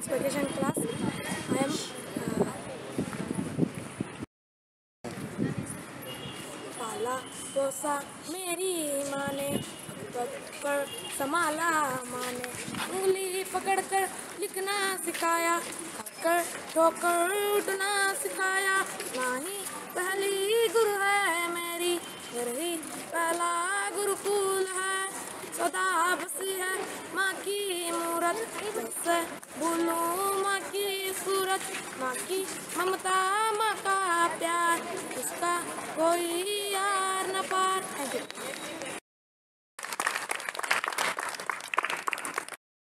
it's vacation class. I पाला पोसा मेरी माँ ने पकड़ संभाला माँ ने उंगली पकड़ कर लिखना सिखाया कर ठोकर उठना सिखाया माँ पहली गुरु है मेरी घर पहला गुरुकुल है सदा बसी है की मूरत माँ की सूरत माँ की ममता माँ का प्यार उसका कोई